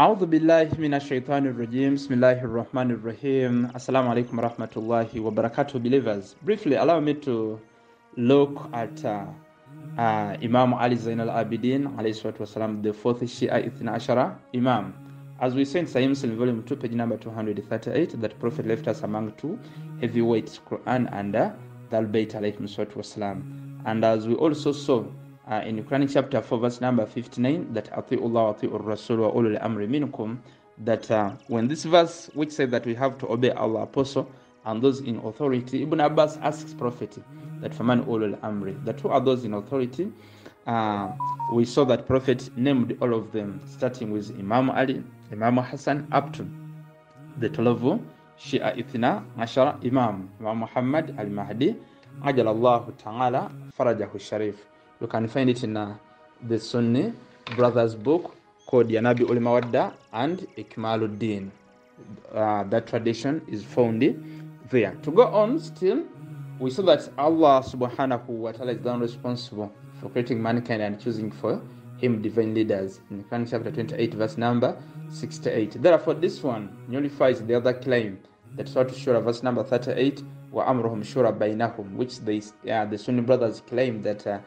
أعوذ بالله من الشيطان الرجيم بسم الله الرحمن الرحيم Assalamu alaikum warahmatullahi wabarakatuh believers briefly allow me to look at uh, uh, Imam Ali Zain al-Abidin alayhi salatu wasalam the fourth Shia Ithna Ashara Imam as we say in Sahih Muslim volume 2 page number 238 that Prophet left us among two heavyweights Quran and uh, the Al-Bayt alayhi salatu wasalam and as we also saw uh, in Quranic chapter 4 verse number 59 that that uh, when this verse which says that we have to obey Allah apostle and those in authority Ibn Abbas asks prophet that faman ulul amri? That who are those in authority? Uh, we saw that prophet named all of them starting with Imam Ali Imam Hassan up to the 12 Shia Ithna Ashara Imam Imam Muhammad al-Mahdi ajalallahu ta'ala farajahu sharif you can find it in uh, the Sunni brothers book called Yanabi ul Mawadda and Ikmaluddin. Uh, that tradition is found there. To go on, still, we saw that Allah subhanahu wa ta'ala is then responsible for creating mankind and choosing for him divine leaders in Quran chapter 28, verse number 68. Therefore, this one nullifies the other claim that Surah Shura, verse number 38, wa amruhum shura bainahum, which they, uh, the Sunni brothers claim that uh,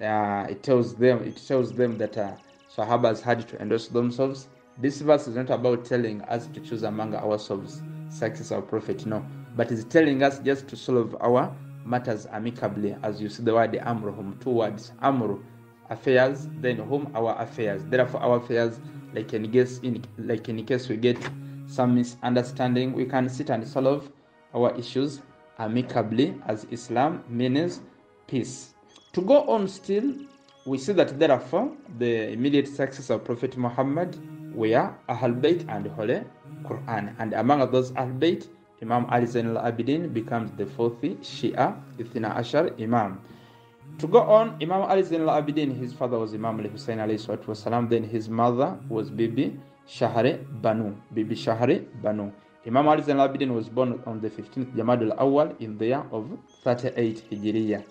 uh, it tells them it tells them that uh, Sahabas had to endorse themselves. This verse is not about telling us to choose among ourselves success our prophet, no, but it's telling us just to solve our matters amicably, as you see the word amruhum, two words, amru, affairs, then whom our affairs. Therefore, our affairs, like in case in like in case we get some misunderstanding, we can sit and solve our issues amicably, as Islam means peace. To go on still, we see that therefore the immediate successors of Prophet Muhammad were Ahl Bayt and Holy Quran. And among those Ahl Bayt, Imam Ali Zain al-Abidin becomes the fourth Shia Ithna Ashar Imam. To go on, Imam Ali Zain al-Abidin, his father was Imam al-Hussein wasalam, then his mother was Bibi Shahri Banu. Bibi Shahri Banu. Imam Ali Zain al-Abidin was born on the 15th Jamad al-Awwal in the year of 38 Hijriya.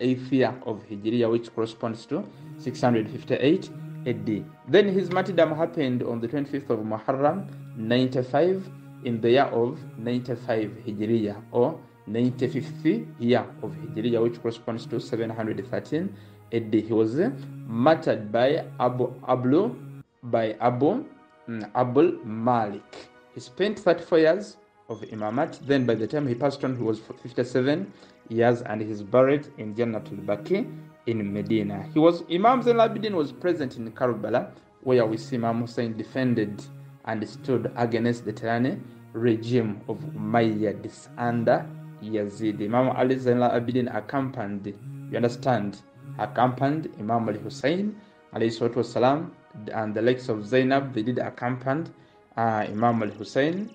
38th year of Hijriya, which corresponds to 658 AD. Then his martyrdom happened on the 25th of Muharram, 95, in the year of 95 Hijriya, or 95th year of Hijriya, which corresponds to 713 AD. He was martyred by Abu Ablu, by Abu um, Abul Malik. He spent 34 years of Imamat. Then by the time he passed on, he was 57 years and he's buried in Jannatul Baqi in Medina. He was Imam Zain al-Abidin was present in Karbala where we see Imam Hussein defended and stood against the tyranny regime of Umayyads under Yazid. Imam Ali Zain al-Abidin accompanied, you understand, accompanied Imam Ali Hussein salam and the likes of Zainab, they did accompany uh, Imam Ali Hussein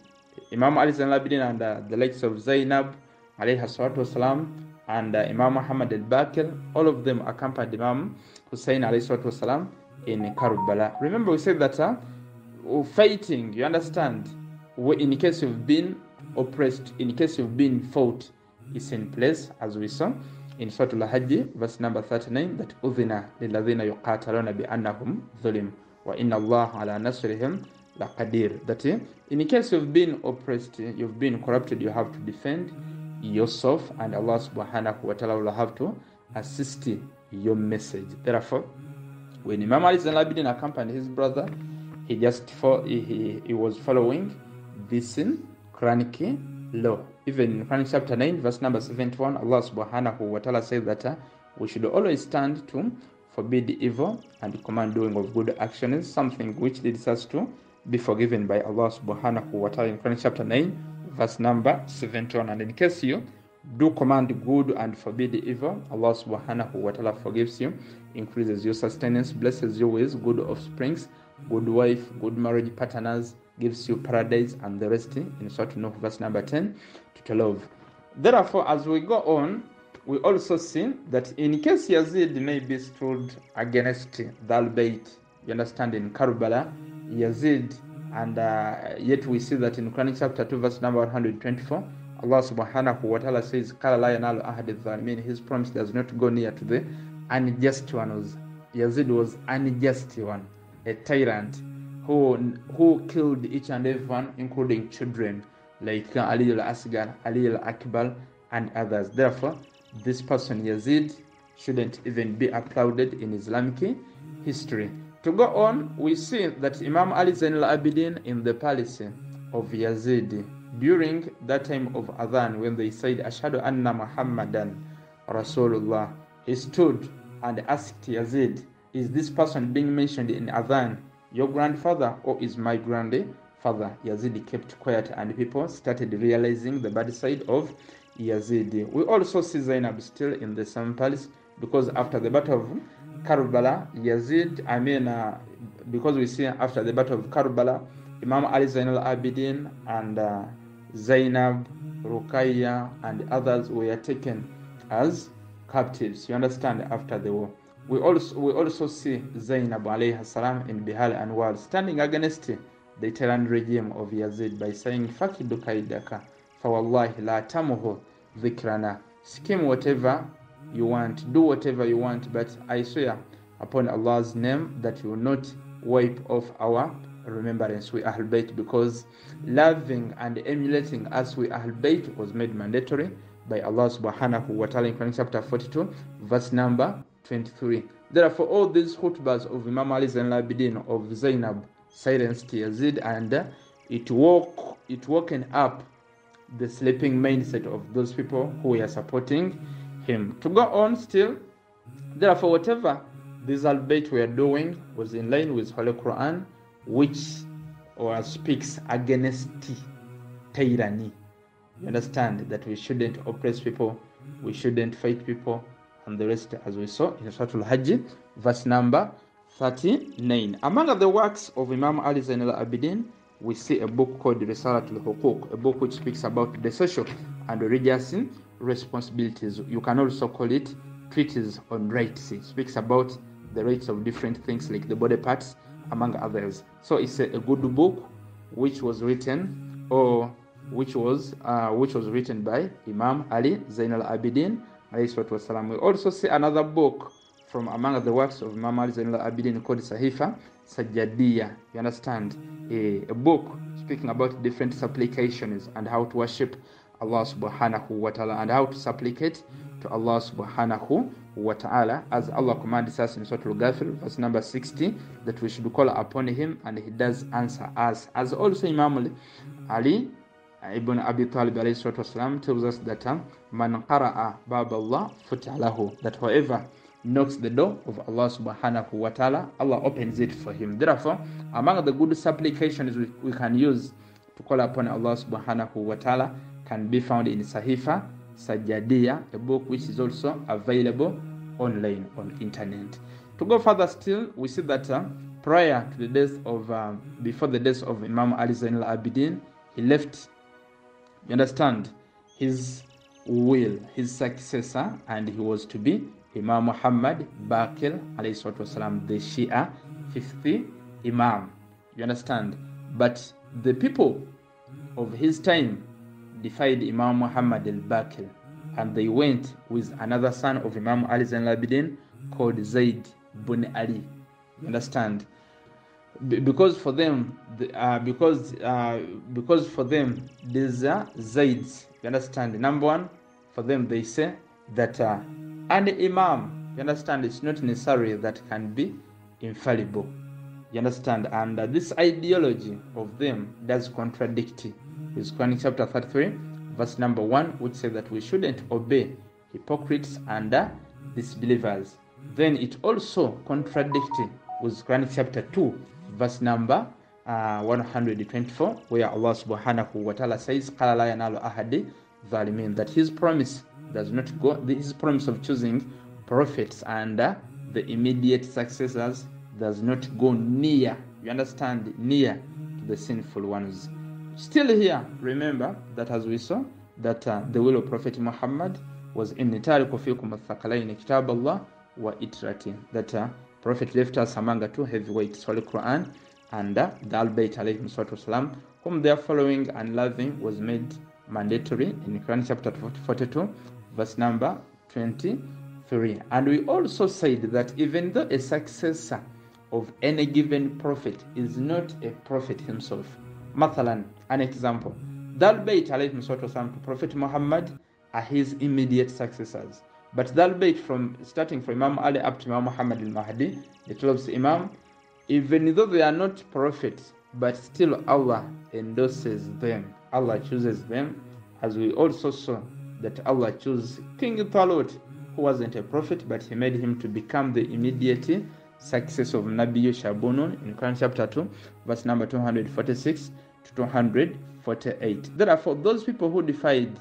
Imam Ali Zain Labidin and uh, the likes of Zainab والسلام, and uh, Imam Muhammad al-Baqir, all of them accompanied Imam Hussein والسلام, in Karbala. Remember we said that uh, fighting, you understand, in case you've been oppressed, in case you've been fought, is in place as we saw in Surah Al-Hajj, verse number 39, that أُذِنَ لِلَّذِينَ يُقَاتَلُونَ بِأَنَّهُمْ ظُلِمُ وَإِنَّ اللَّهَ عَلَى نَصْرِهِمْ laqadir that in case you've been oppressed you've been corrupted you have to defend yourself and allah subhanahu wa ta'ala will have to assist your message. Therefore when imam ali al-abidin accompanied his brother he just for, he, he, was following this in quranic law. Even in Quran chapter 9 verse number 71 allah subhanahu wa ta'ala says that uh, we should always stand to forbid evil and command doing of good actions something which leads us to be forgiven by Allah subhanahu wa ta'ala in Quran chapter 9, verse number 71. And in case you do command good and forbid evil, Allah subhanahu wa ta'ala forgives you, increases your sustenance, blesses you with good offsprings, good wife, good marriage partners, gives you paradise, and the rest in Surah Nuh, verse number 10 to 12. Therefore, as we go on, we also see that in case Yazid may be stood against the Al-Bayt, you understand, in Karbala, Yazid, and uh, yet we see that in Quran chapter 2, verse number 124, Allah subhanahu wa ta'ala says, Ahad mean His promise does not go near to the unjust one. Was, Yazid was unjust one, a tyrant, who who killed each and everyone, including children, like Ali al-Asgar, Ali al-Akbar, and others. Therefore, this person Yazid shouldn't even be applauded in Islamic history. To go on, we see that Imam Ali Zain al-Abidin in the palace of Yazid during that time of Adhan when they said Ashhadu anna Muhammadan Rasulullah he stood and asked Yazid is this person being mentioned in Adhan your grandfather or is my grandfather? Yazid kept quiet and people started realizing the bad side of Yazid. We also see Zainab still in the same palace because after the battle of Karbala Yazid I mean uh, because we see after the battle of Karbala Imam Ali Zain al-Abidin and uh, Zainab, Rukaya, and others were taken as captives. You understand? After the war, we also we also see Zainab alayhi salam in Bihal and Wal standing against the tyrant regime of Yazid by saying, "Fakidu kaidaka, fawallahi la tamuhu dhikrana." Scheme whatever you want, do whatever you want, but I swear upon Allah's name that you will not wipe off our remembrance. We Ahl Bayt because loving and emulating us we Ahl Bayt was made mandatory by Allah subhanahu wa ta'ala in Quran chapter 42 verse number 23 therefore all these khutbahs of Imam Ali Zain Labidin of Zainab silenced Yazid and it woke it woken up the sleeping mindset of those people who were supporting him to go on still therefore whatever this Ahl Bayt were doing was in line with Holy Quran which or speaks against tyranny. You understand that we shouldn't oppress people, we shouldn't fight people, and the rest, as we saw in Surah Al-Hajj, verse number 39. Among the works of Imam Ali Zain al-Abidin, we see a book called Risalatul Hukuk, a book which speaks about the social and religious responsibilities. You can also call it treatise on rights. It speaks about the rights of different things like the body parts, among others. So it's a, a good book which was written or which was uh, which was written by Imam Ali Zainal Abidin. We also see another book from among the works of Imam Ali Zainal Abidin called Sahifa Sajadiya. You understand? A, a book speaking about different supplications and how to worship Allah subhanahu wa ta'ala and how to supplicate to Allah subhanahu wa ta'ala as Allah commands us in Surah Al-Ghafir verse number 60 that we should call upon him and he does answer us as also Imam Ali ibn Abi Talib والسلام, tells us that man qara'a bab Allah futalahu that whoever knocks the door of Allah subhanahu wa ta'ala Allah opens it for him therefore among the good supplications we, we can use to call upon Allah subhanahu wa ta'ala can be found in Sahifa Sajadia, a book which is also available online on internet. To go further still, we see that uh, prior to the death of, uh, before the death of Imam Ali Zain al-Abidin, he left, you understand, his will, his successor, and he was to be Imam Muhammad Baqir alayhi wasalam, the Shia, 50 Imam. You understand? But the people of his time defied Imam Muhammad al-Baqir and they went with another son of Imam Ali Zain al-Abidin called Zaid bin Ali. You understand? Because for them, the, uh, because uh, because for them, these are Zaids. You understand? Number one, for them they say that uh, an Imam, you understand, it's not necessary that can be infallible. You understand? And uh, this ideology of them does contradict is Quran chapter 33, verse number 1, which says that we shouldn't obey hypocrites and uh, disbelievers. Then it also contradicts with Quran chapter 2, verse number uh, 124, where Allah subhanahu wa ta'ala says, قَالَ لَا يَنَالُ أَحَدِ ظَالِمِينَ That his promise does not go, his promise of choosing prophets and uh, the immediate successors does not go near, you understand, near to the sinful ones. Still here, remember that as we saw, that uh, the will of Prophet Muhammad was in Nitariku fikum al-thaqalain kitab Allah wa itrati. That uh, Prophet left us among the two heavyweights, Holy Quran and uh, the Al-Bayt salatu whom they are following and loving was made mandatory in Quran chapter 42, verse number 23. And we also said that even though a successor of any given prophet is not a prophet himself. Mathalan, an example. The Al-Bayt alayhi to Prophet Muhammad are his immediate successors. But the Al-Bayt from starting from Imam Ali up to Imam Muhammad al-Mahdi, the 12th Imam, even though they are not prophets, but still Allah endorses them. Allah chooses them, as we also saw that Allah chose King Talut, who wasn't a prophet, but he made him to become the immediate success of Nabi Shabunun in Quran chapter 2, verse number 246 to 248. Therefore, those people who defied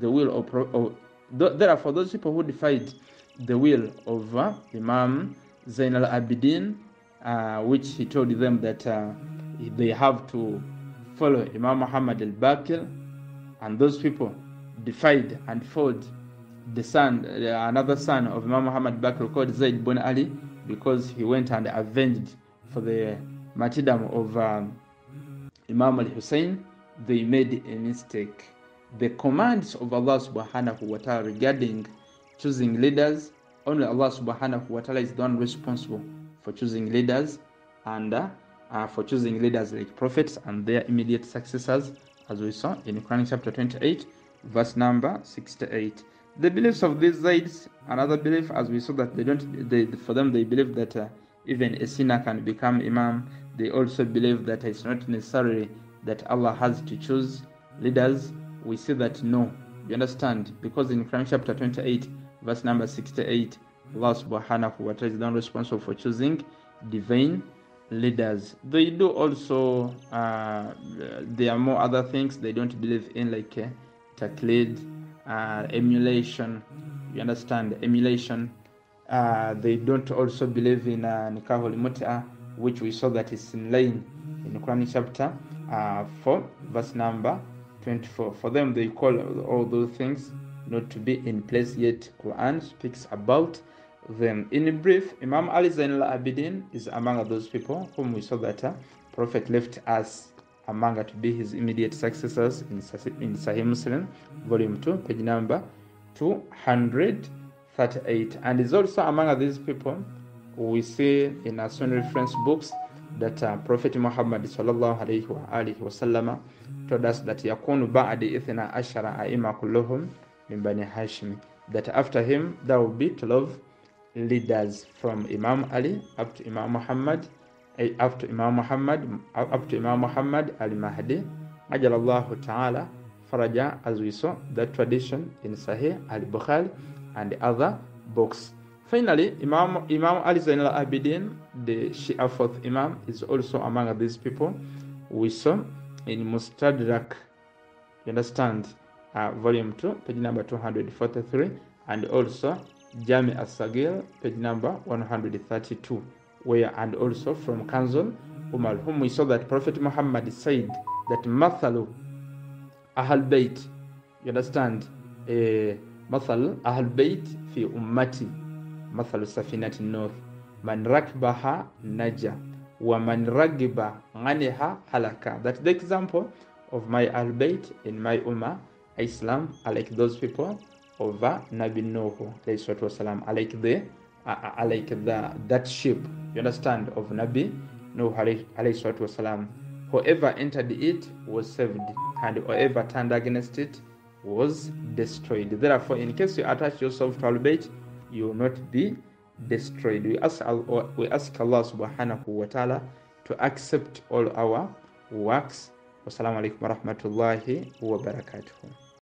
the will of, of therefore, those people who defied the will of uh, Imam Zain al Abidin, uh, which he told them that uh, they have to follow Imam Muhammad al Baqir, and those people defied and fought the son, uh, another son of Imam Muhammad Baqir called Zaid bin Ali, because he went and avenged for the martyrdom of um, Imam al Hussein, they made a mistake. The commands of Allah subhanahu wa ta'ala regarding choosing leaders, only Allah subhanahu wa ta'ala is the one responsible for choosing leaders and uh, uh, for choosing leaders like prophets and their immediate successors, as we saw in Quran chapter 28, verse number 68. The beliefs of these Zaids, another belief, as we saw that they don't, they, for them, they believe that uh, even a sinner can become Imam. They also believe that it's not necessary that Allah has to choose leaders. We see that no, you understand, because in Quran chapter 28, verse number 68, Allah subhanahu wa ta'ala is not responsible for choosing divine leaders. They do also, uh, there are more other things they don't believe in, like uh, taqlid, uh, emulation. You understand? Emulation. Uh, they don't also believe in uh, nikahul which we saw that is in line in Quran chapter uh, 4, verse number 24. For them, they call all those things not to be in place yet. Quran speaks about them. In brief, Imam Ali Zain al-Abidin is among those people whom we saw that uh, Prophet left us among to be his immediate successors in, in Sahih Muslim, volume 2, page number 238. And it's also among these people we see in our Sunni reference books that uh, Prophet Muhammad sallallahu alayhi wa alihi told us that yakunu ba'di ithna ashara a'ima kulluhum min bani Hashim. That after him there will be 12 leaders from Imam Ali up to Imam Muhammad up to Imam Muhammad up to Imam Muhammad al Mahdi ajalallahu ta'ala faraja as we saw that tradition in Sahih al Bukhari the other books finally Imam Imam Ali Zain al Abidin the Shia fourth Imam is also among these people we saw in Mustadrak. You understand? Uh, volume 2 page number 243 and also Jami as-Sagir page number 132 where and also from Kanzul Ummal, whom we saw that Prophet Muhammad said that Mathalu Ahl Bayt, you understand? Uh, Ahl Bayt fi ummati Mathalu Safinati Nuh Man rakbaha naja wa man ragiba ganiha halaka. That's the example of my Ahl Bayt in my Ummah, Islam, I like those people over Nabi Nuh, I like the I like the that ship you understand of Nabi Nuh wasalam. Whoever entered it was saved, and whoever turned against it was destroyed. Therefore, in case you attach yourself to Al-Bayt, you will not be destroyed. We ask, we ask Allah subhanahu wa ta'ala to accept all our works. Wassalamu alaikum wa.